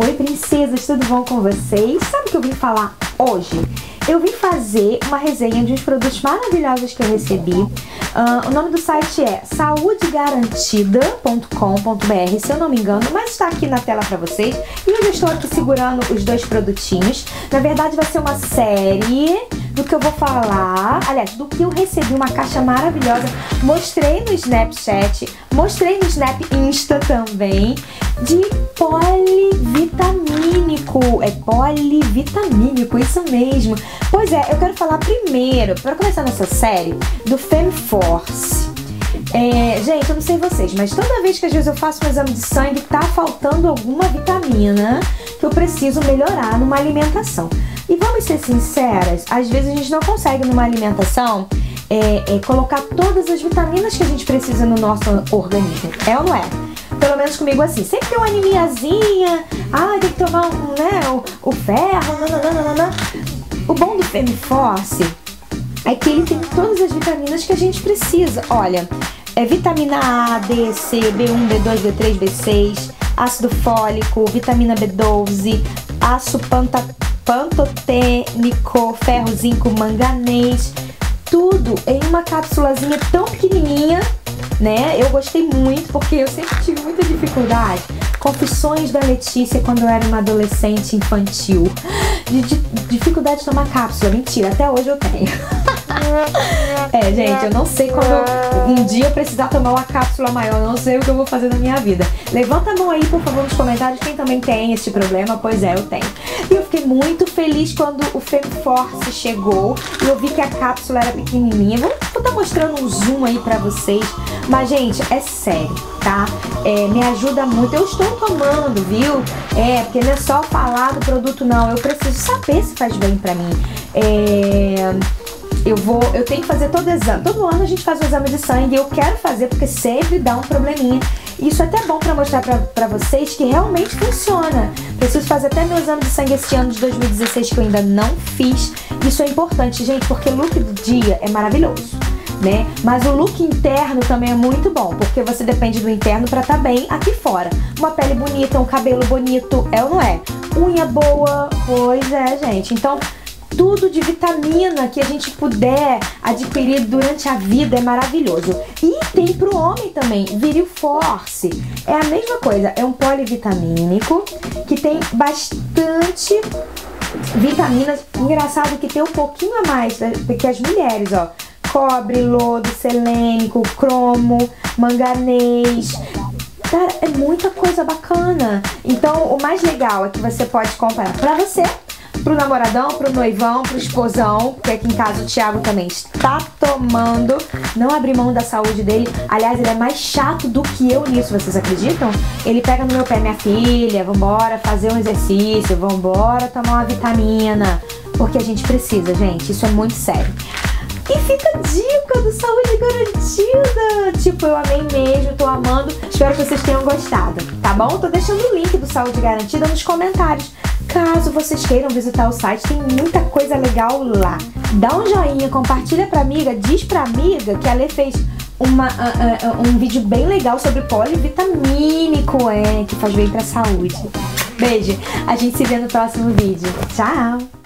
Oi, princesas, tudo bom com vocês? Sabe o que eu vim falar hoje? Eu vim fazer uma resenha de uns produtos maravilhosos que eu recebi. Uh, o nome do site é saudegarantida.com.br, se eu não me engano, mas está aqui na tela para vocês. E eu já estou aqui segurando os dois produtinhos. Na verdade, vai ser uma série do que eu vou falar, aliás, do que eu recebi uma caixa maravilhosa. Mostrei no Snapchat, mostrei no Snap Insta também, de polivitamínico. É polivitamínico, isso mesmo. Pois é, eu quero falar primeiro, para começar nossa série, do FemForce. É, gente, eu não sei vocês, mas toda vez que às vezes eu faço um exame de sangue, tá faltando alguma vitamina que eu preciso melhorar numa alimentação. E vamos ser sinceras, às vezes a gente não consegue numa alimentação é, é, colocar todas as vitaminas que a gente precisa no nosso organismo. É ou não é? Pelo menos comigo assim. Sempre tem uma anemiazinha, ah, tem que tomar um, né, o, o ferro, nananana. O bom do Femiforce é que ele tem todas as vitaminas que a gente precisa. Olha, é vitamina A, D, C, B1, B2, B3, B6, ácido fólico, vitamina B12, ácido panta pantotênico, ferro, zinco, manganês, tudo em uma cápsulazinha tão pequenininha, né? Eu gostei muito porque eu sempre tive muita dificuldade. Confissões da Letícia quando eu era uma adolescente infantil. De, de, dificuldade de tomar cápsula. Mentira, até hoje eu tenho. é, gente, eu não sei quando um dia eu precisar tomar uma cápsula maior, eu não sei o que eu vou fazer na minha vida. Levanta a mão aí, por favor, nos comentários quem também tem esse problema. Pois é, eu tenho. E eu fiquei muito feliz quando o FemForce chegou e eu vi que a cápsula era pequenininha. Vou estar tá mostrando um zoom aí pra vocês. Mas, gente, é sério, tá? É, me ajuda muito. Eu estou tomando, viu? É, porque não é só falar do produto, não. Eu preciso saber se faz bem pra mim. É eu vou, eu tenho que fazer todo exame. Todo ano a gente faz o exame de sangue eu quero fazer porque sempre dá um probleminha. Isso é até bom para mostrar para vocês que realmente funciona. Preciso fazer até meu exame de sangue esse ano de 2016 que eu ainda não fiz. Isso é importante, gente, porque look do dia é maravilhoso. Né? Mas o look interno também é muito bom, porque você depende do interno para estar tá bem aqui fora. Uma pele bonita, um cabelo bonito, é ou não é? Unha boa, pois é, gente. Então, tudo de vitamina que a gente puder adquirir durante a vida é maravilhoso. E tem pro homem também, Viril Force. É a mesma coisa, é um polivitamínico que tem bastante vitaminas. Engraçado que tem um pouquinho a mais do que as mulheres, ó. Cobre, lodo, selênico, cromo, manganês, Cara, é muita coisa bacana. Então, o mais legal é que você pode comprar para você pro namoradão, pro noivão, pro esposão, porque aqui em casa o Thiago também está tomando, não abrir mão da saúde dele. Aliás, ele é mais chato do que eu nisso, vocês acreditam? Ele pega no meu pé, minha filha, vambora fazer um exercício, vambora tomar uma vitamina, porque a gente precisa, gente, isso é muito sério. E fica a dica do saúde garantida. Tipo, eu amei mesmo, tô amando. Espero que vocês tenham gostado, tá bom? Tô deixando o link do saúde garantida nos comentários. Caso vocês queiram visitar o site, tem muita coisa legal lá. Dá um joinha, compartilha pra amiga, diz pra amiga que a Lê fez uma, uh, uh, um vídeo bem legal sobre polivitamínico, é, que faz bem pra saúde. Beijo, a gente se vê no próximo vídeo. Tchau!